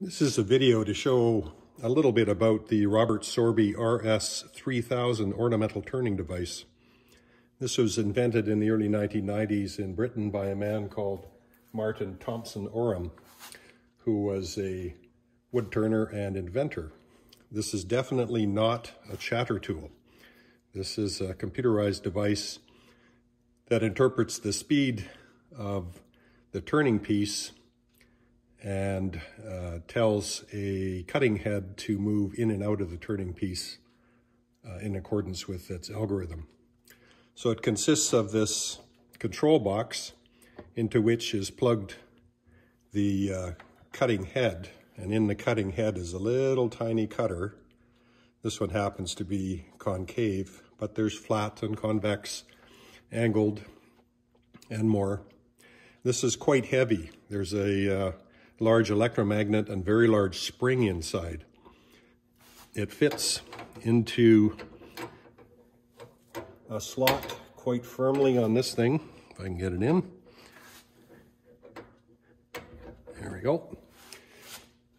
This is a video to show a little bit about the Robert Sorby RS3000 ornamental turning device. This was invented in the early 1990s in Britain by a man called Martin Thompson Oram, who was a wood turner and inventor. This is definitely not a chatter tool. This is a computerized device that interprets the speed of the turning piece and uh, tells a cutting head to move in and out of the turning piece uh, in accordance with its algorithm. So it consists of this control box into which is plugged the uh, cutting head. And in the cutting head is a little tiny cutter. This one happens to be concave, but there's flat and convex, angled, and more. This is quite heavy. There's a uh, large electromagnet and very large spring inside. It fits into a slot quite firmly on this thing, if I can get it in. There we go.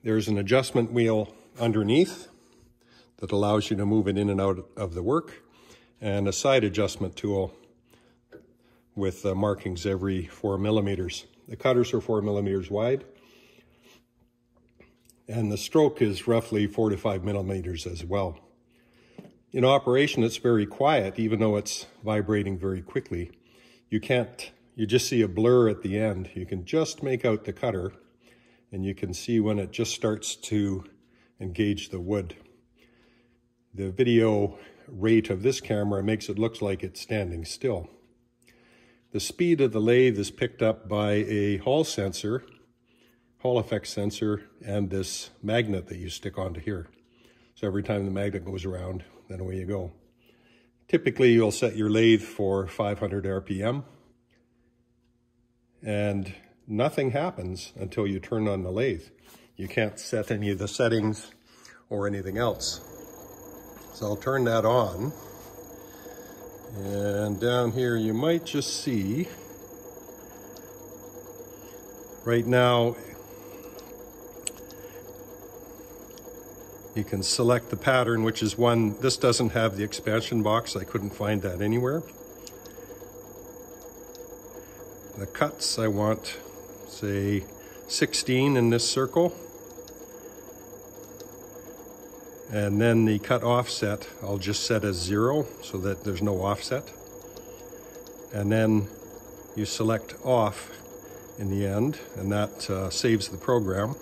There's an adjustment wheel underneath that allows you to move it in and out of the work, and a side adjustment tool with uh, markings every four millimeters. The cutters are four millimeters wide, and the stroke is roughly four to five millimeters as well. In operation, it's very quiet, even though it's vibrating very quickly. You can't, you just see a blur at the end. You can just make out the cutter, and you can see when it just starts to engage the wood. The video rate of this camera makes it look like it's standing still. The speed of the lathe is picked up by a Hall sensor Hall effect sensor and this magnet that you stick onto here. So every time the magnet goes around, then away you go. Typically, you'll set your lathe for 500 RPM, and nothing happens until you turn on the lathe. You can't set any of the settings or anything else. So I'll turn that on. And down here, you might just see, right now, You can select the pattern, which is one, this doesn't have the expansion box. I couldn't find that anywhere. The cuts, I want, say, 16 in this circle. And then the cut offset, I'll just set as zero so that there's no offset. And then you select off in the end, and that uh, saves the program.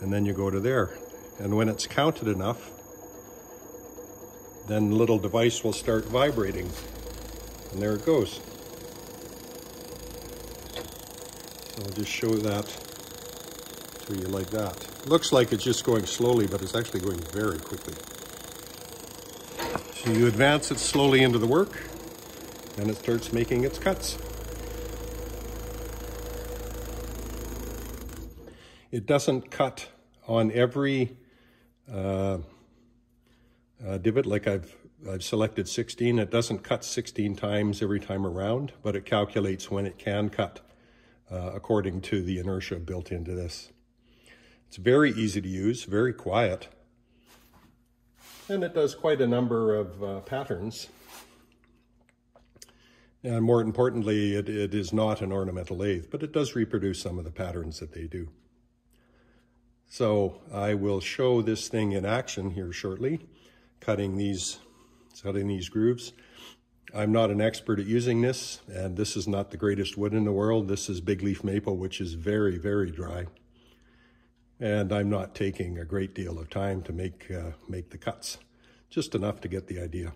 And then you go to there. And when it's counted enough, then the little device will start vibrating. And there it goes. So I'll just show that to you like that. Looks like it's just going slowly, but it's actually going very quickly. So you advance it slowly into the work, and it starts making its cuts. It doesn't cut on every uh, uh, divot like I've, I've selected 16. It doesn't cut 16 times every time around, but it calculates when it can cut uh, according to the inertia built into this. It's very easy to use, very quiet, and it does quite a number of uh, patterns. And more importantly, it, it is not an ornamental lathe, but it does reproduce some of the patterns that they do. So I will show this thing in action here shortly, cutting these, cutting these grooves. I'm not an expert at using this, and this is not the greatest wood in the world. This is big leaf maple, which is very, very dry. And I'm not taking a great deal of time to make, uh, make the cuts, just enough to get the idea.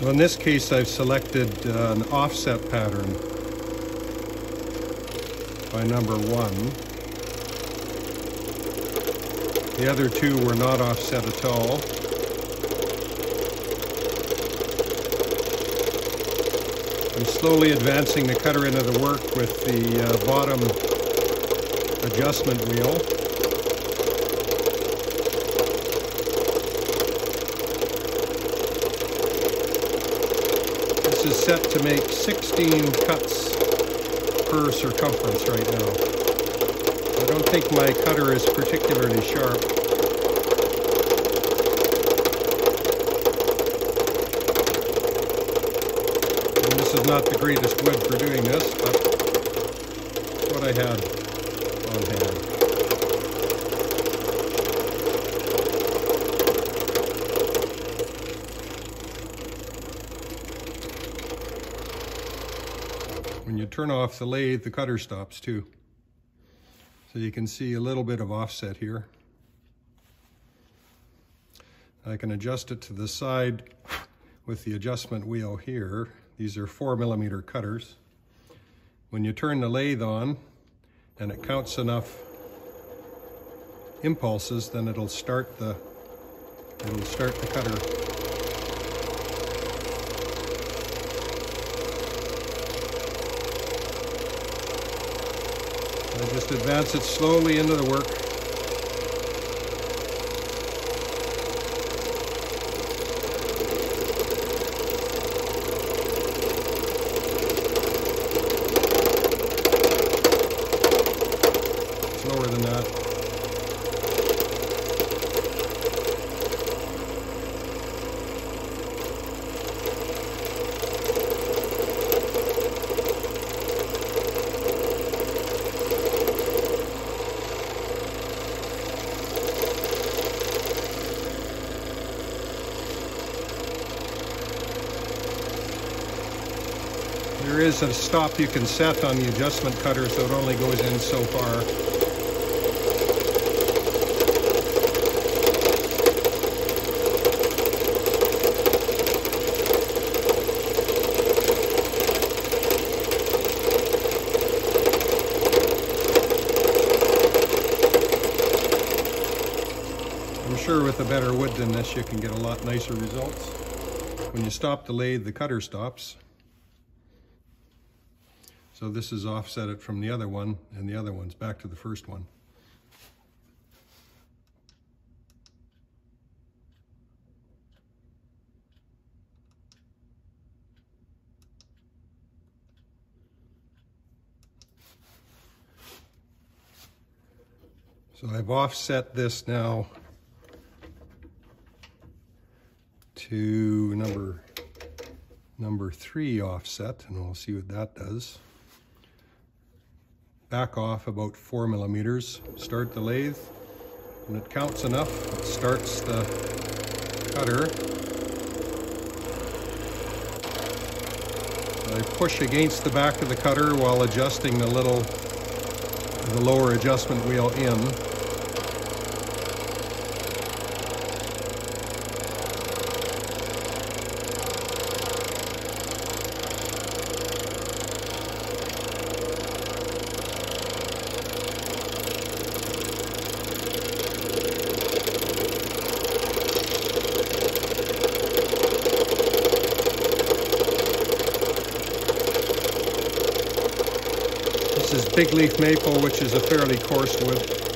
So in this case, I've selected uh, an offset pattern by number one. The other two were not offset at all. I'm slowly advancing the cutter into the work with the uh, bottom adjustment wheel. Is set to make 16 cuts per circumference right now. I don't think my cutter is particularly sharp. And this is not the greatest wood for doing this, but what I had on hand. Turn off the lathe, the cutter stops too. So you can see a little bit of offset here. I can adjust it to the side with the adjustment wheel here. These are four millimeter cutters. When you turn the lathe on and it counts enough impulses, then it'll start the it'll start the cutter advance it slowly into the work. Slower than that. There is a stop you can set on the adjustment cutter so it only goes in so far. I'm sure with a better wood than this you can get a lot nicer results. When you stop the lathe, the cutter stops. So this is offset it from the other one, and the other one's back to the first one. So I've offset this now to number number three offset, and we'll see what that does back off about four millimeters, start the lathe. When it counts enough, it starts the cutter. I push against the back of the cutter while adjusting the little, the lower adjustment wheel in. This is big leaf maple, which is a fairly coarse wood.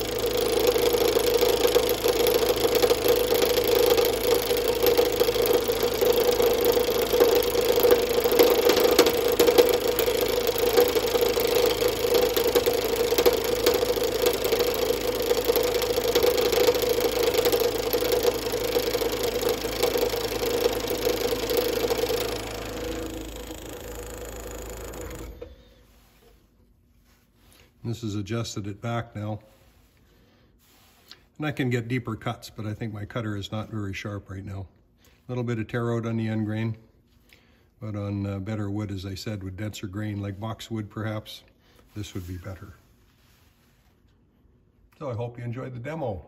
This has adjusted it back now. And I can get deeper cuts, but I think my cutter is not very sharp right now. A little bit of tear out on the end grain, but on uh, better wood, as I said, with denser grain, like boxwood perhaps, this would be better. So I hope you enjoyed the demo.